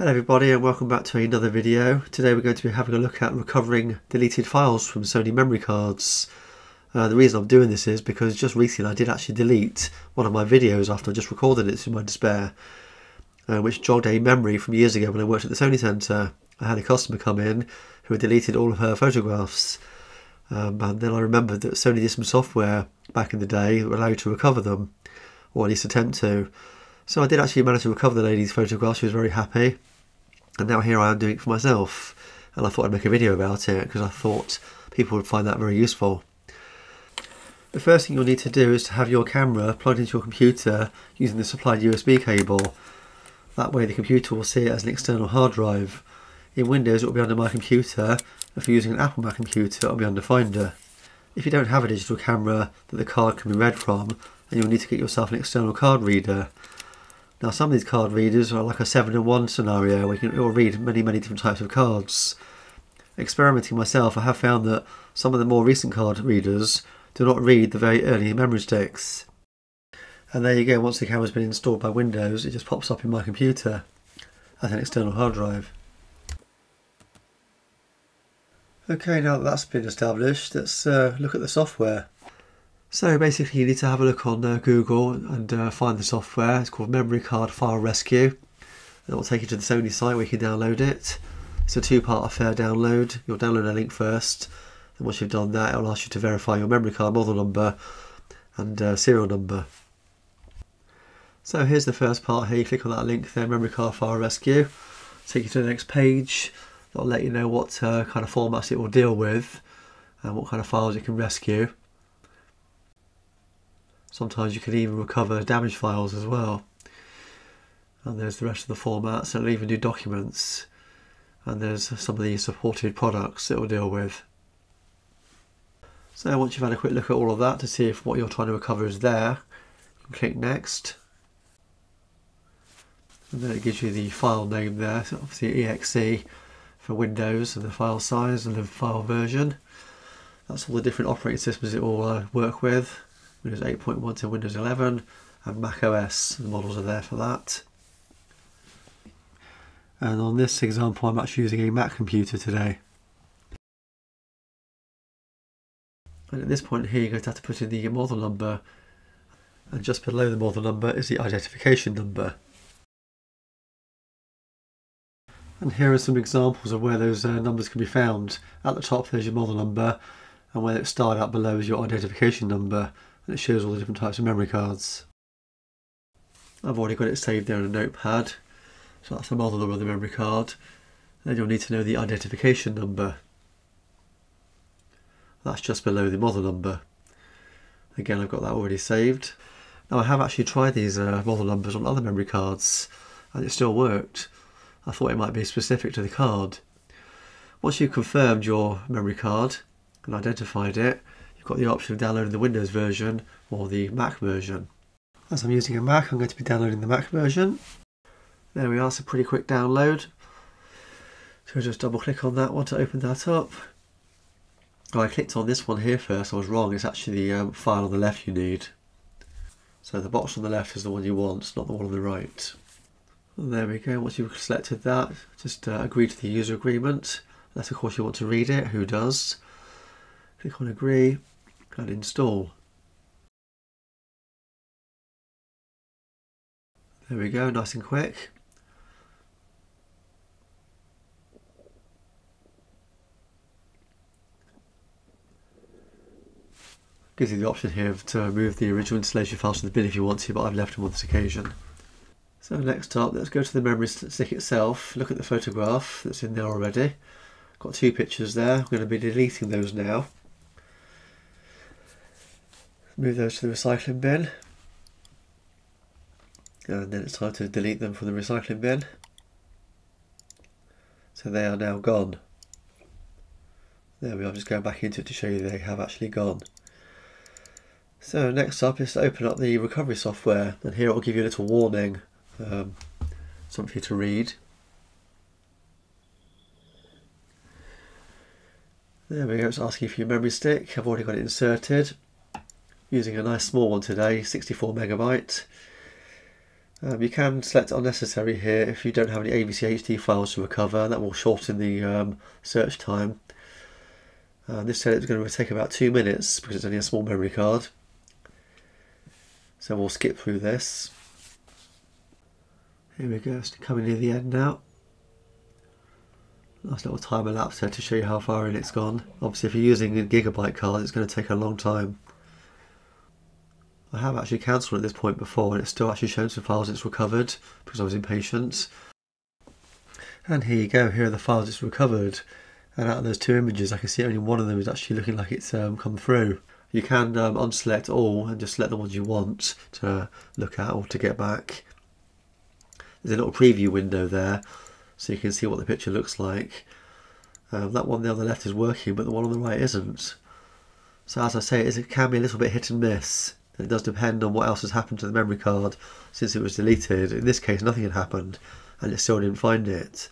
Hello everybody and welcome back to another video. Today we're going to be having a look at recovering deleted files from Sony memory cards. Uh, the reason I'm doing this is because just recently I did actually delete one of my videos after I just recorded it to my despair, uh, which jogged a memory from years ago when I worked at the Sony Centre. I had a customer come in who had deleted all of her photographs um, and then I remembered that Sony did some software back in the day that allowed you to recover them, or at least attempt to. So I did actually manage to recover the lady's photographs, she was very happy and now here I am doing it for myself and I thought I'd make a video about it because I thought people would find that very useful. The first thing you'll need to do is to have your camera plugged into your computer using the supplied USB cable. That way the computer will see it as an external hard drive. In Windows it will be under My Computer, if you're using an Apple Mac computer it will be under Finder. If you don't have a digital camera that the card can be read from, then you'll need to get yourself an external card reader. Now some of these card readers are like a 7 in 1 scenario where you can read many many different types of cards. Experimenting myself I have found that some of the more recent card readers do not read the very early memory sticks. And there you go, once the camera's been installed by Windows it just pops up in my computer as an external hard drive. Okay, now that that's been established, let's uh, look at the software. So basically you need to have a look on uh, Google and uh, find the software. It's called Memory Card File Rescue. It will take you to the Sony site where you can download it. It's a two-part affair download. You'll download a link first. And once you've done that, it will ask you to verify your memory card model number and uh, serial number. So here's the first part here. You click on that link there, Memory Card File Rescue. Take you to the next page. That'll let you know what uh, kind of formats it will deal with and what kind of files it can rescue. Sometimes you can even recover damaged files as well. And there's the rest of the formats, it'll even do documents. And there's some of the supported products it will deal with. So once you've had a quick look at all of that to see if what you're trying to recover is there, click next. And then it gives you the file name there, so obviously exe for Windows and the file size and the file version. That's all the different operating systems it will uh, work with. Windows 8.1 to Windows 11 and Mac OS. The models are there for that. And on this example, I'm actually using a Mac computer today. And at this point here, you're going to have to put in the model number. And just below the model number is the identification number. And here are some examples of where those uh, numbers can be found. At the top there's your model number and where it's starred out below is your identification number and it shows all the different types of memory cards. I've already got it saved there in a notepad, so that's the model number of the memory card. Then you'll need to know the identification number. That's just below the model number. Again, I've got that already saved. Now I have actually tried these uh, model numbers on other memory cards and it still worked. I thought it might be specific to the card. Once you've confirmed your memory card and identified it, you've got the option of downloading the Windows version or the Mac version. As I'm using a Mac, I'm going to be downloading the Mac version. There we are, it's a pretty quick download. So just double click on that one to open that up. Oh, I clicked on this one here first, I was wrong, it's actually the um, file on the left you need. So the box on the left is the one you want, not the one on the right. And there we go, once you've selected that, just uh, agree to the user agreement. Unless of course you want to read it, who does. Click on agree and install. There we go, nice and quick. Gives you the option here to remove the original installation files from the bin if you want to, but I've left them on this occasion. So next up, let's go to the memory stick itself, look at the photograph that's in there already. Got two pictures there, I'm going to be deleting those now move those to the recycling bin. And then it's time to delete them from the recycling bin. So they are now gone. There we are, just going back into it to show you they have actually gone. So next up is to open up the recovery software and here it will give you a little warning um, something for you to read. There we go, it's asking for your memory stick, I've already got it inserted using a nice small one today, 64 megabyte. Um, you can select unnecessary here if you don't have any AVC HD files to recover. That will shorten the um, search time. Uh, this said it's going to take about two minutes because it's only a small memory card. So we'll skip through this. Here we go, it's coming near the end now. Nice little time lapse there to show you how far in it's gone. Obviously if you're using a gigabyte card it's going to take a long time. I have actually cancelled at this point before and it's still actually shown some files it's recovered because I was impatient. And here you go, here are the files it's recovered. And out of those two images I can see only one of them is actually looking like it's um, come through. You can um, unselect all and just select the ones you want to look at or to get back. There's a little preview window there so you can see what the picture looks like. Um, that one there on the left is working but the one on the right isn't. So as I say it can be a little bit hit and miss. It does depend on what else has happened to the memory card since it was deleted. In this case, nothing had happened and it still didn't find it.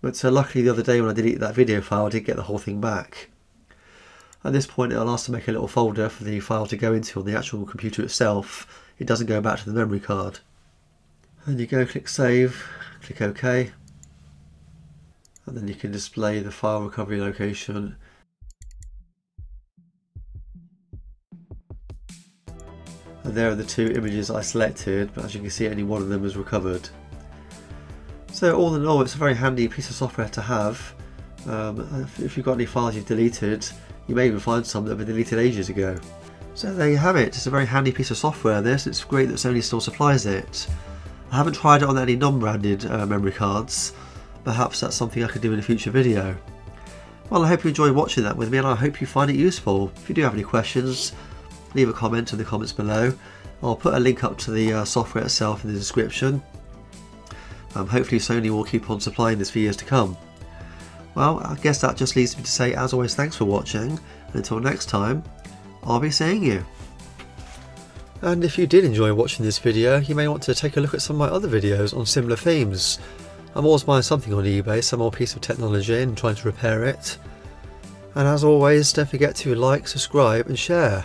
But uh, luckily the other day when I deleted that video file, I did get the whole thing back. At this point, it'll ask to make a little folder for the file to go into on the actual computer itself. It doesn't go back to the memory card. And you go click Save, click OK. And then you can display the file recovery location there are the two images I selected, but as you can see only one of them was recovered. So all in all it's a very handy piece of software to have. Um, if you've got any files you've deleted, you may even find some that have been deleted ages ago. So there you have it, it's a very handy piece of software this, it's great that Sony still supplies it. I haven't tried it on any non-branded uh, memory cards, perhaps that's something I could do in a future video. Well I hope you enjoyed watching that with me and I hope you find it useful. If you do have any questions, leave a comment in the comments below. I'll put a link up to the uh, software itself in the description. Um, hopefully Sony will keep on supplying this for years to come. Well, I guess that just leaves me to say, as always, thanks for watching, and until next time, I'll be seeing you. And if you did enjoy watching this video, you may want to take a look at some of my other videos on similar themes. I'm always buying something on eBay, some old piece of technology and trying to repair it. And as always, don't forget to like, subscribe and share.